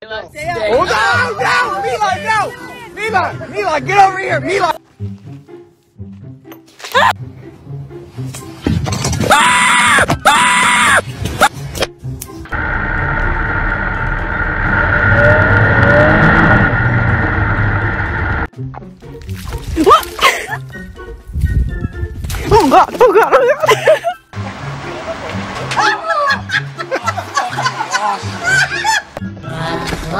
Oh, no, no! Mila, no! Mila, Mila, get over here! Mila! Oh god, oh god, oh god! Oh,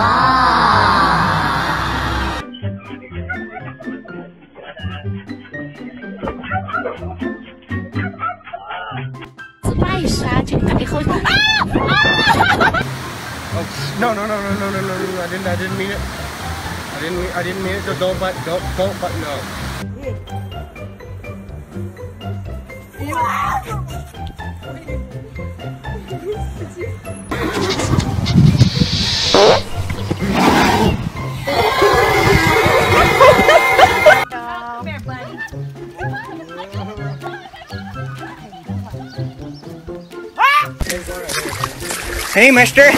no, no, no, no, no, no, no, no, I didn't, I didn't mean it. I didn't, mean- I didn't mean it. Don't, don't, but, don't, don't, but, no. Hey, mister.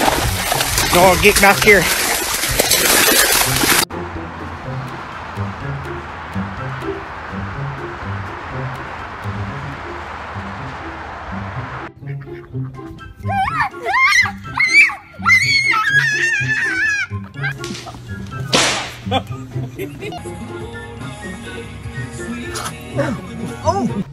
No, get back here. oh! Oh!